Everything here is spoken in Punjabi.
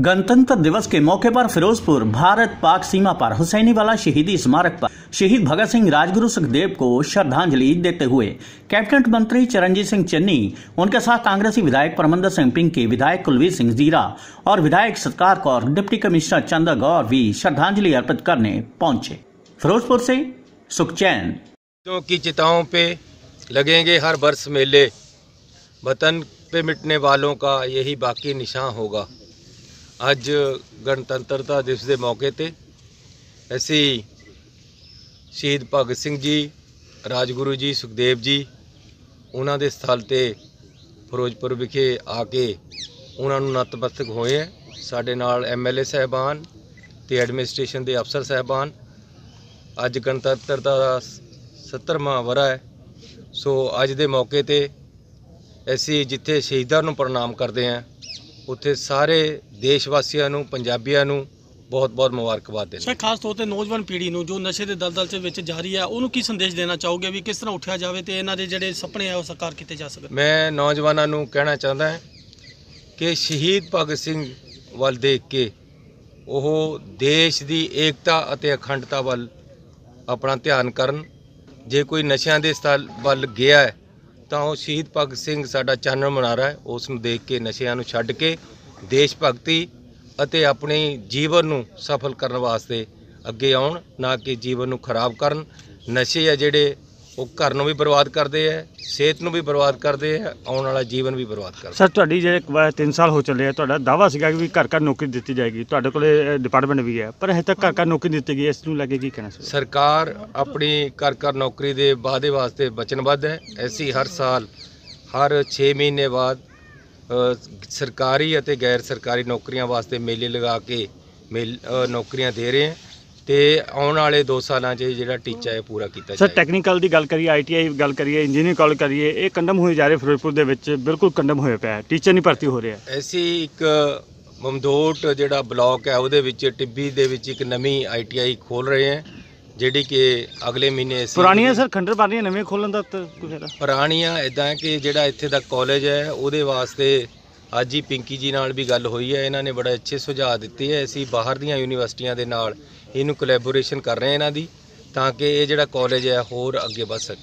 गणतंत्र दिवस के मौके पर फिरोजपुर, भारत पाक सीमा पर हुसैनी वाला शहीदी स्मारक पर शहीद भगत सिंह राजगुरु सुखदेव को श्रद्धांजलि देते हुए कैबिनेट मंत्री चरणजीत सिंह चन्नी, उनके साथ कांग्रेसी विधायक परमंदर सिंह पिंकी, विधायक कुलवीर सिंह जीरा और विधायक सत्कार कौर, डिप्टी कमिश्नर चंदा गौर भी श्रद्धांजलि अर्पित करने पहुँचे। फिरोजपुर से सुखचैन की चिताओं पे लगेंगे हर वर्ष मेले, वतन पे मिटने वालों का यही बाकी निशान होगा। ਅੱਜ ਗਣਤੰਤਰਤਾ ਦਿਵਸ ਦੇ ਮੌਕੇ ਤੇ ਅਸੀਂ ਸ਼ਹੀਦ ਭਗਤ ਸਿੰਘ ਜੀ, ਰਾਜਗੁਰੂ ਜੀ, ਸੁਖਦੇਵ ਜੀ, ਉਹਨਾਂ ਦੇ ਸਥਲ ਤੇ ਫਿਰੋਜ਼ਪੁਰ ਵਿਖੇ ਆ ਕੇ ਉਹਨਾਂ ਨੂੰ ਨਤਮਸਤਕ ਹੋਏ ਹੈ। ਸਾਡੇ ਨਾਲ ਐਮਐਲਏ ਸਹਿਬਾਨ ਤੇ ਐਡਮਿਨਿਸਟ੍ਰੇਸ਼ਨ ਦੇ ਅਫਸਰ ਸਹਿਬਾਨ। ਅੱਜ ਗਣਤੰਤਰਤਾ ਦਾ 70ਵਾਂ ਵਰਾ ਹੈ। ਸੋ ਅੱਜ ਦੇ ਮੌਕੇ ਤੇ ਅਸੀਂ ਜਿੱਥੇ ਸ਼ਹੀਦਾਂ ਨੂੰ ਪ੍ਰਣਾਮ ਕਰਦੇ ਹਾਂ ਉੱਥੇ ਸਾਰੇ ਦੇਸ਼ ਵਾਸੀਆਂ ਨੂੰ ਪੰਜਾਬੀਆਂ ਨੂੰ ਬਹੁਤ-ਬਹੁਤ ਮੁਬਾਰਕਬਾਦ ਦਿੰਦੇ ਸਰ ਖਾਸ ਤੌਰ ਤੇ ਨੌਜਵਾਨ ਪੀੜ੍ਹੀ ਨੂੰ ਜੋ ਨਸ਼ੇ ਦੇ ਦਲਦਲ ਦੇ ਵਿੱਚ ਜਾ ਰਹੀ ਹੈ ਉਹਨੂੰ ਕੀ ਸੰਦੇਸ਼ ਦੇਣਾ ਚਾਹੋਗੇ ਵੀ ਕਿਸ ਤਰ੍ਹਾਂ ਉੱਠਿਆ ਜਾਵੇ ਤੇ ਇਹਨਾਂ ਦੇ ਜਿਹੜੇ ਸੁਪਨੇ ਆ ਉਹ ਸਾਕਾਰ ਕੀਤੇ ਜਾ ਸਕਣ? ਮੈਂ ਨੌਜਵਾਨਾਂ ਨੂੰ ਕਹਿਣਾ ਚਾਹੁੰਦਾ ਹਾਂ ਕਿ ਸ਼ਹੀਦ ਭਗਤ ਸਿੰਘ ਵੱਲ ਦੇਖ ਕੇ ਉਹ ਦੇਸ਼ ਦੀ ਏਕਤਾ ਅਤੇ ਅਖੰਡਤਾ ਵੱਲ ਆਪਣਾ ਧਿਆਨ ਕਰਨ। ਜੇ ਕੋਈ ਨਸ਼ਿਆਂ ਦੇ ਸਥਲ ਵੱਲ ਗਿਆ ਹੈ ਤਾਂ ਉਹ ਸ਼ਹੀਦ ਭਗਤ ਸਿੰਘ ਸਾਡਾ ਚਾਨਣ ਮਨਾਰਾ ਹੈ। ਉਸ ਨੂੰ ਦੇਖ ਕੇ, ਨਸ਼ਿਆਂ ਨੂੰ ਛੱਡ ਕੇ, ਦੇਸ਼ ਭਗਤੀ ਅਤੇ ਆਪਣੇ ਜੀਵਨ ਨੂੰ ਸਫਲ ਕਰਨ ਵਾਸਤੇ ਅੱਗੇ ਆਉਣ, ਨਾ ਕਿ ਜੀਵਨ ਨੂੰ ਖਰਾਬ ਕਰਨ। ਨਸ਼ੇ ਆ ਜਿਹੜੇ ਉਹ ਘਰ ਨੂੰ ਵੀ ਬਰਬਾਦ ਕਰਦੇ ਆ ਸਿਹਤ ਨੂੰ ਵੀ ਬਰਬਾਦ ਕਰਦੇ ਆ ਆਉਣ ਵਾਲਾ ਜੀਵਨ ਵੀ ਬਰਬਾਦ ਕਰਦੇ ਸਰ ਤੁਹਾਡੀ ਜਿਹੜੇ 3 ਸਾਲ ਹੋ ਚੱਲੇ ਆ ਤੁਹਾਡਾ ਦਾਵਾ ਸੀਗਾ ਕਿ ਘਰ ਘਰ ਨੌਕਰੀ ਦਿੱਤੀ ਜਾਏਗੀ। ਤੁਹਾਡੇ ਕੋਲੇ ਡਿਪਾਰਟਮੈਂਟ ਵੀ ਹੈ ਪਰ ਹਜੇ ਤੱਕ ਘਰ ਘਰ ਨੌਕਰੀ ਦਿੱਤੀ ਗਈ। ਇਸ ਨੂੰ ਲੈ ਕੇ ਕਹਿਣਾ ਸਰ? ਸਰਕਾਰ ਆਪਣੀ ਘਰ ਘਰ ਨੌਕਰੀ ਦੇ ਵਾਅਦੇ ਵਾਸਤੇ ਵਚਨਬੱਧ ਹੈ। ਐਸੀ ਹਰ ਸਾਲ ਹਰ 6 ਮਹੀਨੇ ਬਾਅਦ ਸਰਕਾਰੀ ਅਤੇ ਗੈਰ ਸਰਕਾਰੀ ਨੌਕਰੀਆਂ ਵਾਸਤੇ ਮੇਲੇ ਲਗਾ ਕੇ ਮੇਲ ਨੌਕਰੀਆਂ ਦੇ ਰਹੇ ਹਾਂ। ਤੇ ਆਉਣ ਵਾਲੇ 2 ਸਾਲਾਂ 'ਚ ਇਹ ਜਿਹੜਾ ਟੀਚਾ ਹੈ ਪੂਰਾ ਕੀਤਾ ਸਰ ਜਾਏਗਾ। ਟੈਕਨੀਕਲ ਦੀ ਗੱਲ ਕਰੀਏ ਆਈਟੀਆਈ ਗੱਲ ਕਰੀਏ ਇੰਜੀਨੀਅਰਿੰਗ ਕਾਲ ਕਰੀਏ ਇਹ ਕੰਡਮ ਹੋਏ ਜਾ ਰਹੇ ਫਿਰੋਜ਼ਪੁਰ ਦੇ ਵਿੱਚ ਬਿਲਕੁਲ ਕੰਡਮ ਹੋਇਆ ਪਿਆ ਹੈ। ਟੀਚਰ ਨਹੀਂ ਭਰਤੀ ਹੋ ਰਿਹਾ ਐਸੀ ਇੱਕ ਮਮਦੋਟ ਜਿਹੜਾ ਬਲਾਕ ਹੈ ਉਹਦੇ ਵਿੱਚ ਟਿੱਬੀ ਦੇ ਵਿੱਚ ਇੱਕ ਨਵੀਂ ਆਈਟੀਆਈ ਖੋਲ ਰਹੇ ਹਾਂ ਜਿਹੜੀ ਕਿ ਅਗਲੇ ਮਹੀਨੇ ਅਸੀਂ ਪੁਰਾਣੀਆਂ ਸਰ ਖੰਡਰ ਬਾਰੀਆਂ ਨਵੇਂ ਖੋਲਣ ਦਾ ਤਾਂ ਕੋਈ ਫਾਇਦਾ? ਪੁਰਾਣੀਆਂ ਇਦਾਂ ਕਿ ਜਿਹੜਾ ਇੱਥੇ ਦਾ ਕਾਲਜ ਹੈ ਉਹਦੇ ਵਾਸਤੇ ਅੱਜ ਹੀ ਪਿੰਕੀ ਜੀ ਨਾਲ ਵੀ ਗੱਲ ਹੋਈ ਹੈ। ਇਹਨਾਂ ਨੇ ਬੜਾ ਅੱਛੇ ਸੁਝਾਅ ਦਿੱਤੇ ਹੈ। ਅਸੀਂ ਬਾਹਰ ਦੀਆਂ ਯੂਨੀਵਰਸਿਟੀਆਂ ਦੇ ਨਾਲ ਇਹਨੂੰ ਕੋਲੈਬੋਰੇਸ਼ਨ ਕਰ ਰਹੇ ਹਾਂ ਇਹਨਾਂ ਦੀ, ਤਾਂ ਕਿ ਇਹ ਜਿਹੜਾ ਕਾਲਜ ਹੈ, ਹੋਰ ਅੱਗੇ ਵੱਧ ਸਕੇ।